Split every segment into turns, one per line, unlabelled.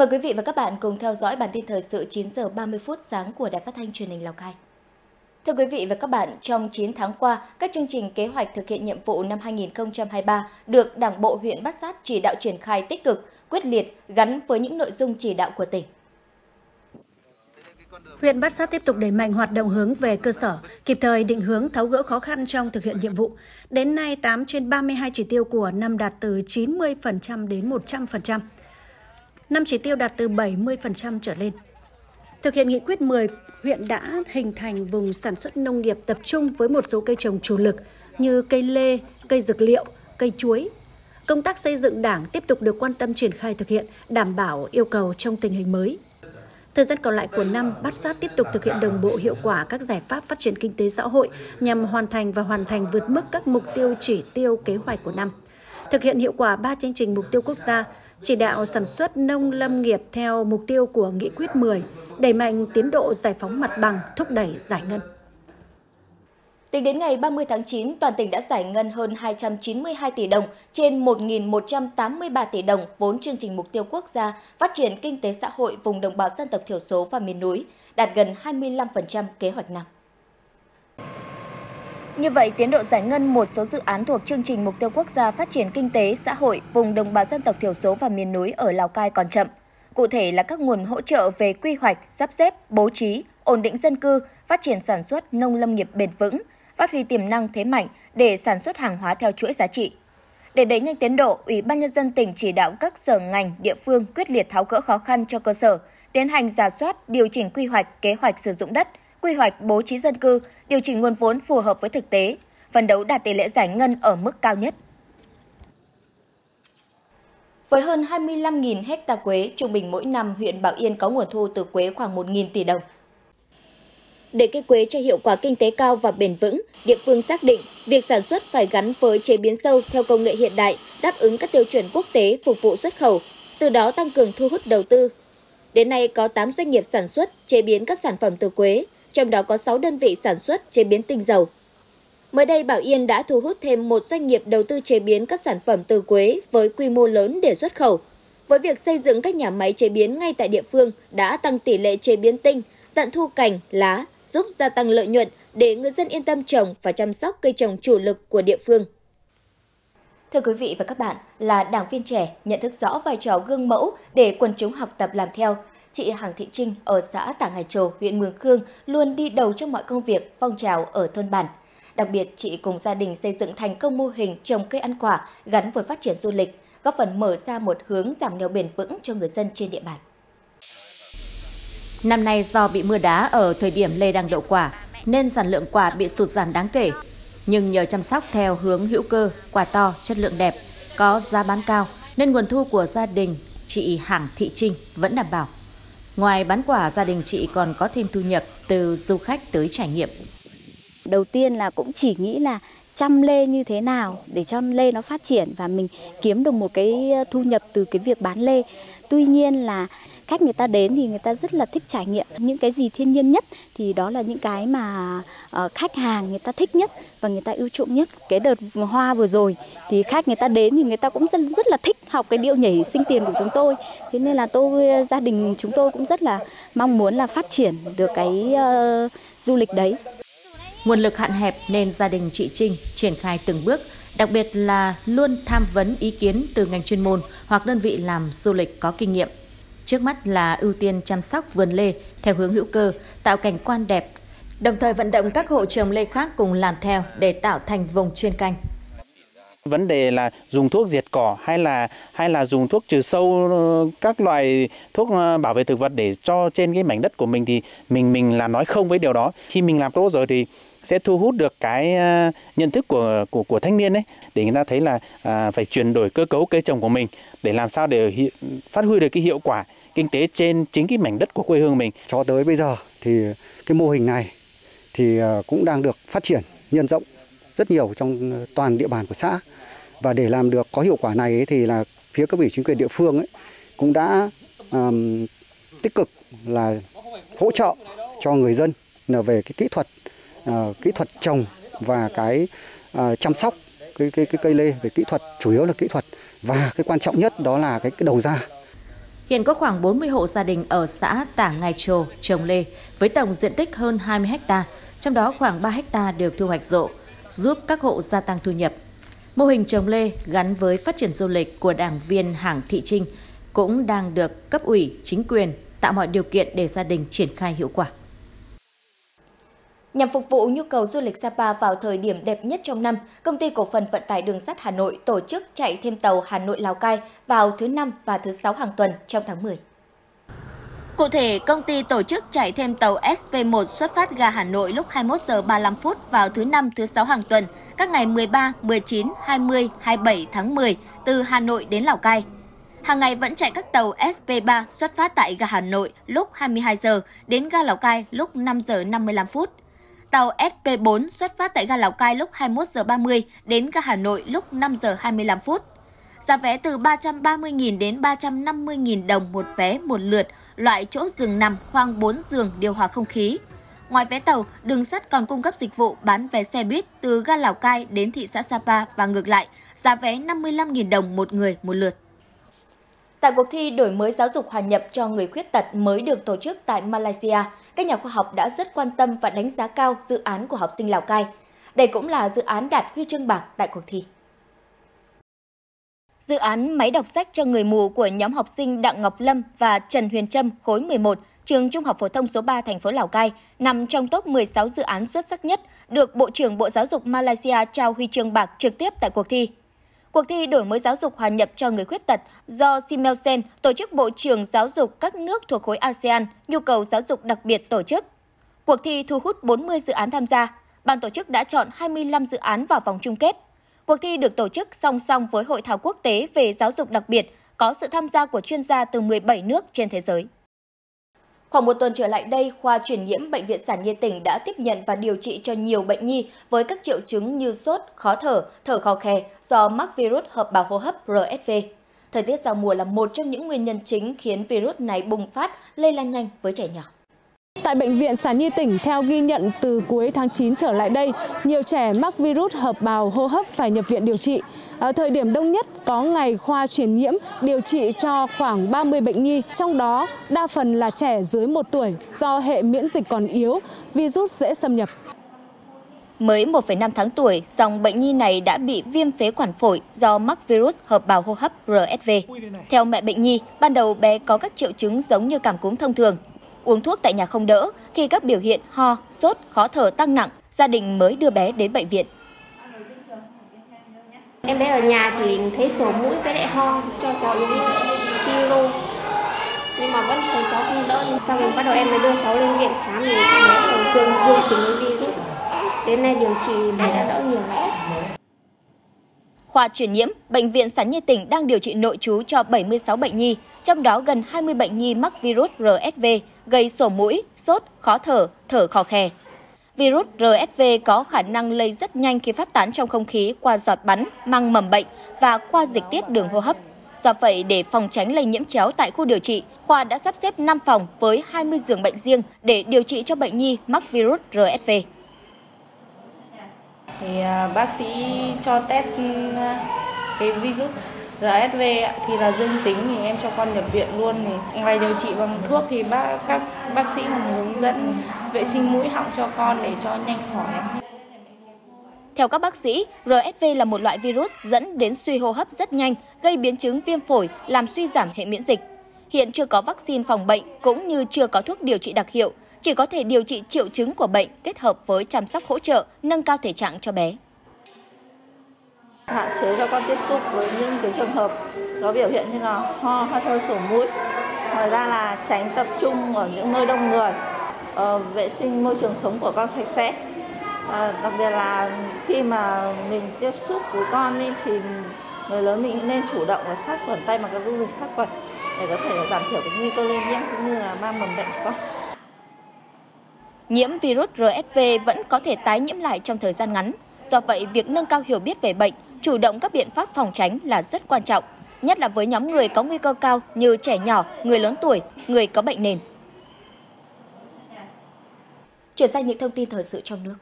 Mời quý vị và các bạn cùng theo dõi bản tin thời sự 9 giờ 30 phút sáng của Đài Phát thanh Truyền hình Lào Cai. Thưa quý vị và các bạn, trong 9 tháng qua, các chương trình kế hoạch thực hiện nhiệm vụ năm 2023 được Đảng bộ huyện Bát Sát chỉ đạo triển khai tích cực, quyết liệt gắn với những nội dung chỉ đạo của tỉnh.
Huyện Bát Sát tiếp tục đẩy mạnh hoạt động hướng về cơ sở, kịp thời định hướng tháo gỡ khó khăn trong thực hiện nhiệm vụ. Đến nay, 8 trên 32 chỉ tiêu của năm đạt từ 90% đến 100%. 5 chỉ tiêu đạt từ 70% trở lên. Thực hiện nghị quyết 10, huyện đã hình thành vùng sản xuất nông nghiệp tập trung với một số cây trồng chủ lực như cây lê, cây dược liệu, cây chuối. Công tác xây dựng đảng tiếp tục được quan tâm triển khai thực hiện, đảm bảo yêu cầu trong tình hình mới. Thời gian còn lại của năm, Bát Sát tiếp tục thực hiện đồng bộ hiệu quả các giải pháp phát triển kinh tế xã hội nhằm hoàn thành và hoàn thành vượt mức các mục tiêu chỉ tiêu kế hoạch của năm. Thực hiện hiệu quả ba chương trình mục tiêu quốc gia, chỉ đạo sản xuất nông lâm nghiệp theo mục tiêu của Nghị quyết 10, đẩy mạnh tiến độ giải phóng mặt bằng, thúc đẩy giải ngân.
Tính đến ngày 30 tháng 9, toàn tỉnh đã giải ngân hơn 292 tỷ đồng trên 1.183 tỷ đồng vốn chương trình mục tiêu quốc gia phát triển kinh tế xã hội vùng đồng bào dân tộc thiểu số và miền núi, đạt gần 25% kế hoạch năm. Như vậy, tiến độ giải ngân một số dự án thuộc chương trình mục tiêu quốc gia phát triển kinh tế xã hội vùng đồng bào dân tộc thiểu số và miền núi ở Lào Cai còn chậm. Cụ thể là các nguồn hỗ trợ về quy hoạch, sắp xếp, bố trí, ổn định dân cư, phát triển sản xuất nông lâm nghiệp bền vững, phát huy tiềm năng thế mạnh để sản xuất hàng hóa theo chuỗi giá trị. Để đẩy nhanh tiến độ, Ủy ban nhân dân tỉnh chỉ đạo các sở ngành, địa phương quyết liệt tháo gỡ khó khăn cho cơ sở, tiến hành giả soát, điều chỉnh quy hoạch, kế hoạch sử dụng đất, quy hoạch bố trí dân cư, điều chỉnh nguồn vốn phù hợp với thực tế, phấn đấu đạt tỷ lệ giải ngân ở mức cao nhất. Với hơn 25.000 hecta quế, trung bình mỗi năm huyện Bảo Yên có nguồn thu từ quế khoảng 1.000 tỷ đồng. Để cây quế cho hiệu quả kinh tế cao và bền vững, địa phương xác định việc sản xuất phải gắn với chế biến sâu theo công nghệ hiện đại, đáp ứng các tiêu chuẩn quốc tế phục vụ xuất khẩu, từ đó tăng cường thu hút đầu tư. Đến nay có 8 doanh nghiệp sản xuất, chế biến các sản phẩm từ quế, trong đó có 6 đơn vị sản xuất chế biến tinh dầu. Mới đây, Bảo Yên đã thu hút thêm một doanh nghiệp đầu tư chế biến các sản phẩm từ quế với quy mô lớn để xuất khẩu. Với việc xây dựng các nhà máy chế biến ngay tại địa phương đã tăng tỷ lệ chế biến tinh, tận thu cành, lá, giúp gia tăng lợi nhuận để người dân yên tâm trồng và chăm sóc cây trồng chủ lực của địa phương. Thưa quý vị và các bạn, là đảng viên trẻ nhận thức rõ vai trò gương mẫu để quần chúng học tập làm theo, chị Hàng Thị Trinh ở xã Tả Ngài Trồ, huyện Mường Khương luôn đi đầu trong mọi công việc phong trào ở thôn bản. Đặc biệt, chị cùng gia đình xây dựng thành công mô hình trồng cây ăn quả gắn với phát triển du lịch, góp phần mở ra một hướng giảm nghèo bền vững cho người dân trên địa bàn.
Năm nay do bị mưa đá ở thời điểm lê đang đậu quả, nên sản lượng quả bị sụt giảm đáng kể. Nhưng nhờ chăm sóc theo hướng hữu cơ, quả to, chất lượng đẹp, có giá bán cao, nên nguồn thu của gia đình chị Hàng Thị Trinh vẫn đảm bảo. Ngoài bán quả, gia đình chị còn có thêm thu nhập từ du khách tới trải nghiệm.
Đầu tiên là cũng chỉ nghĩ là chăm lê như thế nào để cho lê nó phát triển và mình kiếm được một cái ờ, thu nhập từ cái việc bán lê. Tuy nhiên là khách người ta đến thì người ta rất là thích trải nghiệm. Những cái gì thiên nhiên nhất thì đó là những cái mà uh, khách hàng người ta thích nhất và người ta yêu chuộng nhất. Cái đợt hoa vừa rồi thì khách người ta đến thì người ta cũng rất rất là thích học cái điệu nhảy sinh tiền của chúng tôi. Thế nên là tôi gia đình chúng tôi cũng rất là mong muốn là phát triển được cái uh, du lịch đấy.
Nguồn lực hạn hẹp nên gia đình chị Trinh triển khai từng bước đặc biệt là luôn tham vấn ý kiến từ ngành chuyên môn hoặc đơn vị làm du lịch có kinh nghiệm. Trước mắt là ưu tiên chăm sóc vườn lê theo hướng hữu cơ, tạo cảnh quan đẹp, đồng thời vận động các hộ trồng lê khác cùng làm theo để tạo thành vùng chuyên canh.
Vấn đề là dùng thuốc diệt cỏ hay là hay là dùng thuốc trừ sâu ờ, các loại thuốc ờ, bảo vệ thực vật để cho trên cái mảnh đất của mình thì mình mình là nói không với điều đó. Khi mình làm tốt rồi thì sẽ thu hút được cái ờ, nhận thức của của của thanh niên ấy để người ta thấy là à, phải chuyển đổi cơ cấu cây trồng của mình để làm sao để phát huy được cái hiệu quả kinh tế trên chính cái mảnh đất của quê hương mình.
Cho tới bây giờ thì cái mô hình này thì à, cũng đang được phát triển nhân rộng rất nhiều trong toàn địa bàn của xã. Và để làm được có hiệu quả này ấy, thì là phía cấp ủy chính quyền địa phương ấy cũng đã um, tích cực là hỗ trợ cho người dân là về cái kỹ thuật uh, kỹ thuật trồng và cái uh, chăm sóc cái, cái cái cây lê. Về kỹ thuật chủ yếu là kỹ thuật. Và cái quan trọng nhất đó là cái, cái đầu ra.
Hiện có khoảng 40 hộ gia đình ở xã Tả Ngài Trồ, trồng lê với tổng diện tích hơn 20 ha, trong đó khoảng 3 ha được thu hoạch rộ, giúp các hộ gia tăng thu nhập. Mô hình trồng lê gắn với phát triển du lịch của đảng viên Hàng Thị Trinh cũng đang được cấp ủy, chính quyền tạo mọi điều kiện để gia đình triển khai hiệu quả.
Nhằm phục vụ nhu cầu du lịch Sapa vào thời điểm đẹp nhất trong năm, Công ty Cổ phần Vận tải Đường sắt Hà Nội tổ chức chạy thêm tàu Hà Nội Lào Cai vào thứ năm và thứ sáu hàng tuần trong tháng 10. Cụ thể, công ty tổ chức chạy thêm tàu SP1 xuất phát ga Hà Nội lúc 21 giờ 35 phút vào thứ năm, thứ sáu hàng tuần, các ngày 13, 19, 20, 27 tháng 10 từ Hà Nội đến Lào Cai. Hàng ngày vẫn chạy các tàu SP3 xuất phát tại ga Hà Nội lúc 22 giờ đến ga Lào Cai lúc 5 giờ 55 phút. Tàu SP4 xuất phát tại ga Lào Cai lúc 21 giờ 30 đến ga Hà Nội lúc 5 giờ 25 phút. Giá vé từ 330.000 đến 350.000 đồng một vé một lượt, loại chỗ giường nằm khoang 4 giường điều hòa không khí. Ngoài vé tàu, đường sắt còn cung cấp dịch vụ bán vé xe buýt từ ga Lào Cai đến thị xã Sapa và ngược lại, giá vé 55.000 đồng một người một lượt. Tại cuộc thi đổi mới giáo dục hòa nhập cho người khuyết tật mới được tổ chức tại Malaysia, các nhà khoa học đã rất quan tâm và đánh giá cao dự án của học sinh Lào Cai. Đây cũng là dự án đạt huy chương bạc tại cuộc thi. Dự án máy đọc sách cho người mù của nhóm học sinh Đặng Ngọc Lâm và Trần Huyền Trâm khối 11, trường Trung học phổ thông số 3 thành phố Lào Cai nằm trong top 16 dự án xuất sắc nhất, được Bộ trưởng Bộ Giáo dục Malaysia trao huy chương bạc trực tiếp tại cuộc thi. Cuộc thi đổi mới giáo dục hòa nhập cho người khuyết tật do Simelsen, tổ chức Bộ trưởng Giáo dục các nước thuộc khối ASEAN, nhu cầu giáo dục đặc biệt tổ chức. Cuộc thi thu hút 40 dự án tham gia. Ban tổ chức đã chọn 25 dự án vào vòng chung kết. Cuộc thi được tổ chức song song với hội thảo quốc tế về giáo dục đặc biệt, có sự tham gia của chuyên gia từ 17 nước trên thế giới. Khoảng một tuần trở lại đây, khoa truyền nhiễm Bệnh viện Sản Nhi tỉnh đã tiếp nhận và điều trị cho nhiều bệnh nhi với các triệu chứng như sốt, khó thở, thở khò khè do mắc virus hợp bào hô hấp RSV. Thời tiết giao mùa là một trong những nguyên nhân chính khiến virus này bùng phát, lây lan nhanh với trẻ nhỏ.
Tại Bệnh viện Sản Nhi tỉnh, theo ghi nhận từ cuối tháng 9 trở lại đây, nhiều trẻ mắc virus hợp bào hô hấp phải nhập viện điều trị. Thời điểm đông nhất có ngày khoa truyền nhiễm điều trị cho khoảng 30 bệnh nhi, trong đó đa phần là trẻ dưới 1 tuổi do hệ miễn dịch còn yếu, virus dễ xâm nhập.
Mới 1,5 tháng tuổi, dòng bệnh nhi này đã bị viêm phế quản phổi do mắc virus hợp bào hô hấp RSV. Theo mẹ bệnh nhi, ban đầu bé có các triệu chứng giống như cảm cúm thông thường, Uống thuốc tại nhà không đỡ, khi các biểu hiện ho, sốt, khó thở tăng nặng, gia đình mới đưa bé đến bệnh viện.
Em bé ở nhà chỉ thấy sổ mũi với lại ho cho cháu uống siro nhưng mà vẫn thấy cháu không đỡ. Sau rồi bắt đầu em mới đưa cháu lên viện khám thì bé dương dương tính với virus. Đến nay điều trị bé đã đỡ nhiều lắm.
Khoa truyền nhiễm, Bệnh viện Sản Nhi tỉnh đang điều trị nội trú cho 76 bệnh nhi, trong đó gần 20 bệnh nhi mắc virus RSV, gây sổ mũi, sốt, khó thở, thở khò khè. Virus RSV có khả năng lây rất nhanh khi phát tán trong không khí qua giọt bắn, mang mầm bệnh và qua dịch tiết đường hô hấp. Do vậy, để phòng tránh lây nhiễm chéo tại khu điều trị, khoa đã sắp xếp 5 phòng với 20 giường bệnh riêng để điều trị cho bệnh nhi mắc virus RSV
thì à, bác sĩ cho test à, cái virus RSV thì là dương tính thì em cho con nhập viện luôn thì ngoài điều trị bằng thuốc thì bác các bác sĩ còn hướng dẫn vệ sinh mũi họng cho con để cho nhanh khỏi.
Theo các bác sĩ, RSV là một loại virus dẫn đến suy hô hấp rất nhanh, gây biến chứng viêm phổi, làm suy giảm hệ miễn dịch. Hiện chưa có vaccine phòng bệnh cũng như chưa có thuốc điều trị đặc hiệu, chỉ có thể điều trị triệu chứng của bệnh kết hợp với chăm sóc hỗ trợ, nâng cao thể trạng cho bé.
Hạn chế cho con tiếp xúc với những cái trường hợp có biểu hiện như là ho, hắt hơi, sổ mũi. Ngoài ra là tránh tập trung ở những nơi đông người, ờ, vệ sinh môi trường sống của con sạch sẽ. ờ, đặc biệt là khi mà mình tiếp xúc với con ý, thì người lớn mình nên chủ động và sát khuẩn tay bằng các dung dịch sát khuẩn để có thể giảm thiểu cái nguy cơ lây nhiễm cũng như là mang mầm bệnh cho con.
Nhiễm virus RSV vẫn có thể tái nhiễm lại trong thời gian ngắn. Do vậy, việc nâng cao hiểu biết về bệnh, chủ động các biện pháp phòng tránh là rất quan trọng, nhất là với nhóm người có nguy cơ cao như trẻ nhỏ, người lớn tuổi, người có bệnh nền. Chuyển sang những thông tin thời sự trong nước.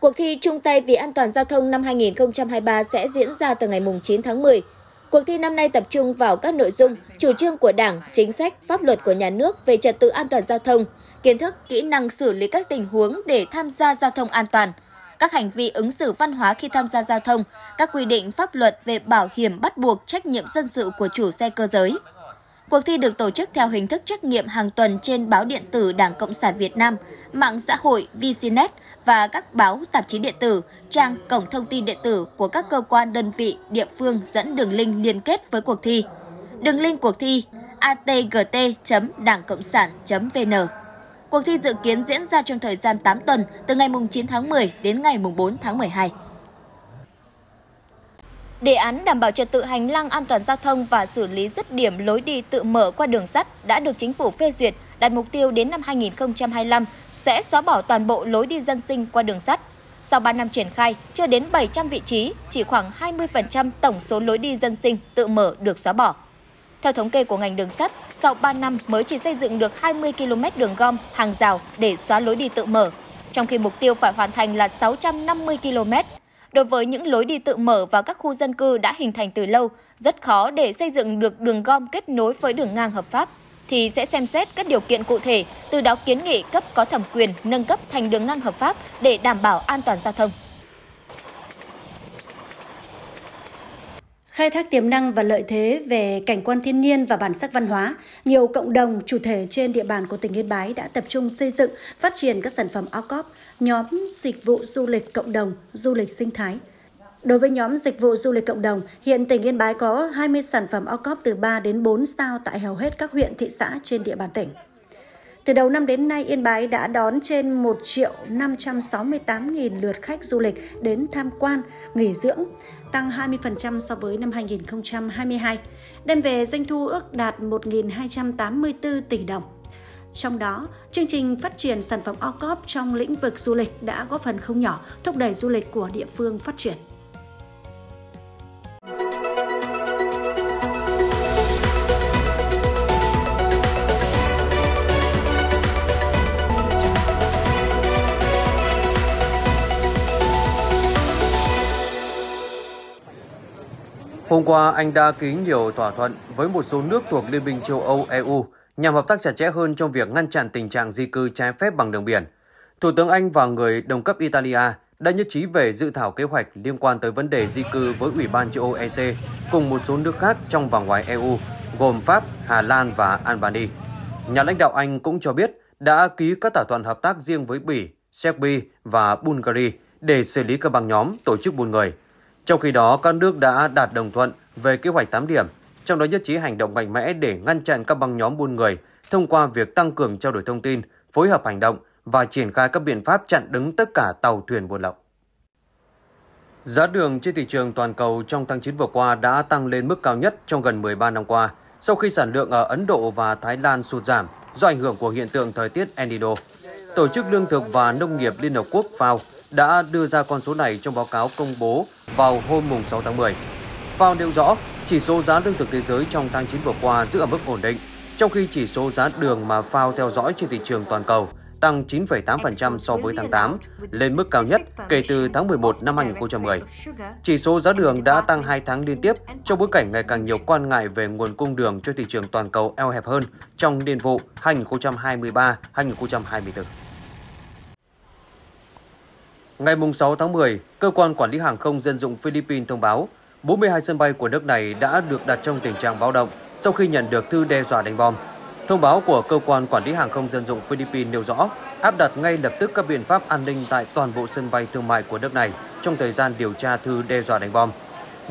Cuộc thi chung tay vì an toàn giao thông năm 2023 sẽ diễn ra từ ngày 9 tháng 10. Cuộc thi năm nay tập trung vào các nội dung chủ trương của Đảng, chính sách, pháp luật của nhà nước về trật tự an toàn giao thông, kiến thức, kỹ năng xử lý các tình huống để tham gia giao thông an toàn, các hành vi ứng xử văn hóa khi tham gia giao thông, các quy định pháp luật về bảo hiểm bắt buộc trách nhiệm dân sự của chủ xe cơ giới. Cuộc thi được tổ chức theo hình thức trắc nghiệm hàng tuần trên báo điện tử Đảng Cộng sản Việt Nam, mạng xã hội VCNet và các báo tạp chí điện tử, trang cổng thông tin điện tử của các cơ quan đơn vị địa phương dẫn đường link liên kết với cuộc thi. Đường link cuộc thi atgt.đảng cộng sản.vn. Cuộc thi dự kiến diễn ra trong thời gian 8 tuần, từ ngày 9 tháng 10 đến ngày 4 tháng 12. Đề án đảm bảo trật tự hành lang an toàn giao thông và xử lý dứt điểm lối đi tự mở qua đường sắt đã được chính phủ phê duyệt, đặt mục tiêu đến năm 2025 sẽ xóa bỏ toàn bộ lối đi dân sinh qua đường sắt. Sau 3 năm triển khai, chưa đến 700 vị trí, chỉ khoảng 20% tổng số lối đi dân sinh tự mở được xóa bỏ. Theo thống kê của ngành đường sắt, sau 3 năm mới chỉ xây dựng được 20 km đường gom, hàng rào để xóa lối đi tự mở, trong khi mục tiêu phải hoàn thành là 650 km. Đối với những lối đi tự mở vào các khu dân cư đã hình thành từ lâu, rất khó để xây dựng được đường gom kết nối với đường ngang hợp pháp thì sẽ xem xét các điều kiện cụ thể, từ đó kiến nghị cấp có thẩm quyền nâng cấp thành đường ngang hợp pháp để đảm bảo an toàn giao thông.
Khai thác tiềm năng và lợi thế về cảnh quan thiên nhiên và bản sắc văn hóa, nhiều cộng đồng chủ thể trên địa bàn của tỉnh Yên Bái đã tập trung xây dựng, phát triển các sản phẩm OCOP, nhóm dịch vụ du lịch cộng đồng, du lịch sinh thái. Đối với nhóm dịch vụ du lịch cộng đồng, hiện tỉnh Yên Bái có 20 sản phẩm OCOP từ 3 đến 4 sao tại hầu hết các huyện, thị xã trên địa bàn tỉnh. Từ đầu năm đến nay, Yên Bái đã đón trên 1 triệu 568 nghìn lượt khách du lịch đến tham quan, nghỉ dưỡng, tăng 20% so với năm 2022, đem về doanh thu ước đạt 1.284 tỷ đồng. Trong đó, chương trình phát triển sản phẩm OCOP trong lĩnh vực du lịch đã góp phần không nhỏ thúc đẩy du lịch của địa phương phát triển.
Hôm qua, anh đã ký nhiều thỏa thuận với một số nước thuộc Liên minh châu Âu EU nhằm hợp tác chặt chẽ hơn trong việc ngăn chặn tình trạng di cư trái phép bằng đường biển. Thủ tướng Anh và người đồng cấp Italia đã nhất trí về dự thảo kế hoạch liên quan tới vấn đề di cư với Ủy ban châu Âu EC cùng một số nước khác trong và ngoài EU, gồm Pháp, Hà Lan và Albania. Nhà lãnh đạo Anh cũng cho biết đã ký các thỏa thuận hợp tác riêng với Bỉ, Serbia và Bulgaria để xử lý các băng nhóm tổ chức buôn người – trong khi đó, các nước đã đạt đồng thuận về kế hoạch 8 điểm, trong đó nhất trí hành động mạnh mẽ để ngăn chặn các băng nhóm buôn người thông qua việc tăng cường trao đổi thông tin, phối hợp hành động và triển khai các biện pháp chặn đứng tất cả tàu thuyền buôn lậu. Giá đường trên thị trường toàn cầu trong tháng 9 vừa qua đã tăng lên mức cao nhất trong gần 13 năm qua, sau khi sản lượng ở Ấn Độ và Thái Lan sụt giảm do ảnh hưởng của hiện tượng thời tiết El Nino. Tổ chức Lương thực và Nông nghiệp Liên Hợp Quốc FAO đã đưa ra con số này trong báo cáo công bố vào hôm 6 tháng 10. FAO nêu rõ, chỉ số giá lương thực thế giới trong tháng 9 vừa qua giữ ở mức ổn định, trong khi chỉ số giá đường mà FAO theo dõi trên thị trường toàn cầu tăng 9,8% so với tháng 8, lên mức cao nhất kể từ tháng 11 năm 2010. Chỉ số giá đường đã tăng 2 tháng liên tiếp trong bối cảnh ngày càng nhiều quan ngại về nguồn cung đường cho thị trường toàn cầu eo hẹp hơn trong niên vụ 2023-2024. Ngày 6 tháng 10, Cơ quan Quản lý Hàng không Dân dụng Philippines thông báo 42 sân bay của nước này đã được đặt trong tình trạng báo động sau khi nhận được thư đe dọa đánh bom. Thông báo của Cơ quan Quản lý Hàng không Dân dụng Philippines nêu rõ áp đặt ngay lập tức các biện pháp an ninh tại toàn bộ sân bay thương mại của nước này trong thời gian điều tra thư đe dọa đánh bom.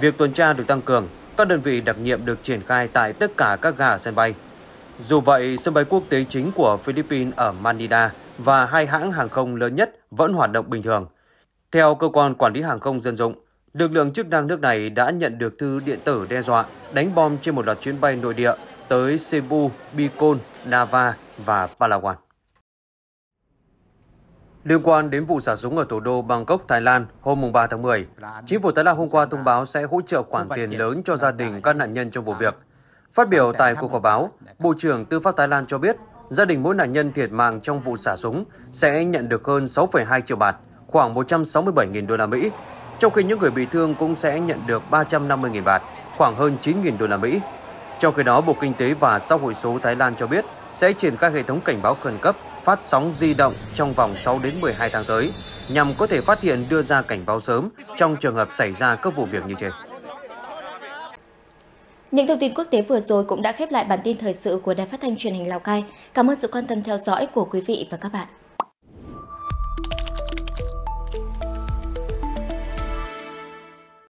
Việc tuần tra được tăng cường, các đơn vị đặc nhiệm được triển khai tại tất cả các gà sân bay. Dù vậy, sân bay quốc tế chính của Philippines ở Manila và hai hãng hàng không lớn nhất vẫn hoạt động bình thường. Theo cơ quan quản lý hàng không dân dụng, lực lượng chức năng nước này đã nhận được thư điện tử đe dọa đánh bom trên một loạt chuyến bay nội địa tới Cebu, Bicol, Nava và Palawan. Liên quan đến vụ xả súng ở thủ đô Bangkok, Thái Lan hôm 3 tháng 10, chính phủ Thái Lan hôm qua thông báo sẽ hỗ trợ khoản tiền lớn cho gia đình các nạn nhân trong vụ việc. Phát biểu tại cuộc họp báo, Bộ trưởng Tư pháp Thái Lan cho biết gia đình mỗi nạn nhân thiệt mạng trong vụ xả súng sẽ nhận được hơn 6,2 triệu bạt, khoảng 167.000 đô la Mỹ, trong khi những người bị thương cũng sẽ nhận được 350.000 bạt, khoảng hơn 9.000 đô la Mỹ. Trong khi đó, Bộ Kinh tế và Xã hội số Thái Lan cho biết sẽ triển khai hệ thống cảnh báo khẩn cấp phát sóng di động trong vòng 6 đến 12 tháng tới nhằm có thể phát hiện đưa ra cảnh báo sớm trong trường hợp xảy ra các vụ việc như trên.
Những thông tin quốc tế vừa rồi cũng đã khép lại bản tin thời sự của Đài Phát thanh Truyền hình Lào Cai. Cảm ơn sự quan tâm theo dõi của quý vị và các bạn.